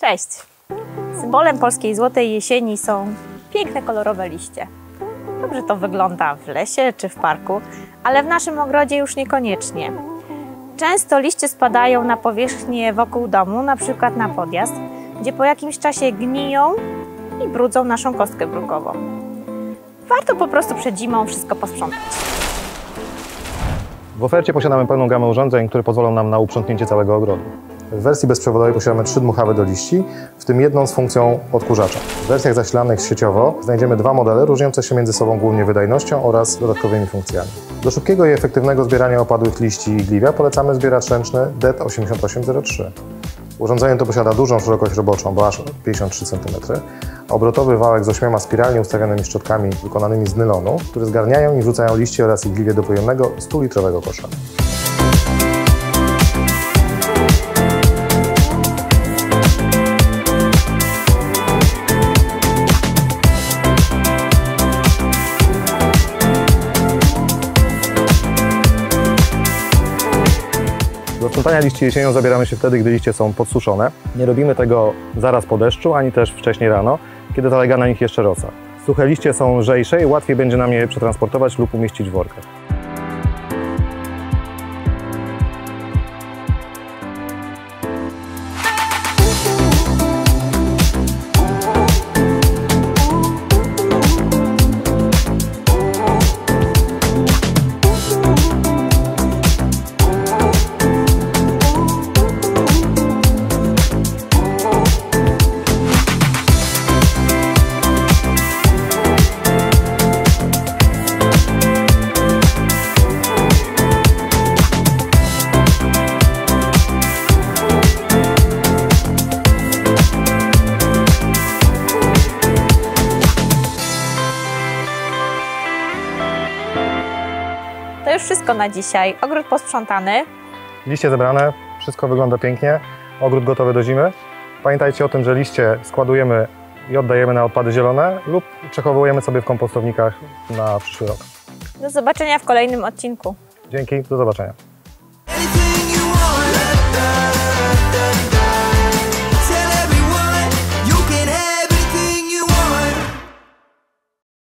Cześć! Symbolem polskiej złotej jesieni są piękne, kolorowe liście. Dobrze to wygląda w lesie czy w parku, ale w naszym ogrodzie już niekoniecznie. Często liście spadają na powierzchnię wokół domu, na przykład na podjazd, gdzie po jakimś czasie gniją i brudzą naszą kostkę brukową. Warto po prostu przed zimą wszystko posprzątać. W ofercie posiadamy pełną gamę urządzeń, które pozwolą nam na uprzątnięcie całego ogrodu. W wersji bezprzewodowej posiadamy trzy dmuchawy do liści, w tym jedną z funkcją odkurzacza. W wersjach zasilanych sieciowo znajdziemy dwa modele różniące się między sobą głównie wydajnością oraz dodatkowymi funkcjami. Do szybkiego i efektywnego zbierania opadłych liści i gliwia polecamy zbieracz ręczny E DET 8803. Urządzenie to posiada dużą szerokość roboczą, bo aż 53 cm, obrotowy wałek z ośmioma spiralnie ustawionymi szczotkami wykonanymi z nylonu, które zgarniają i wrzucają liście oraz igliwie do pojemnego 100-litrowego kosza. Do sprzątania liści jesienią zabieramy się wtedy, gdy liście są podsuszone. Nie robimy tego zaraz po deszczu, ani też wcześniej rano, kiedy zalega na nich jeszcze rosa. Suche liście są lżejsze i łatwiej będzie nam je przetransportować lub umieścić w workach. To już wszystko na dzisiaj. Ogród posprzątany. Liście zebrane, wszystko wygląda pięknie, ogród gotowy do zimy. Pamiętajcie o tym, że liście składujemy i oddajemy na odpady zielone lub przechowujemy sobie w kompostownikach na przyszły rok. Do zobaczenia w kolejnym odcinku. Dzięki, do zobaczenia.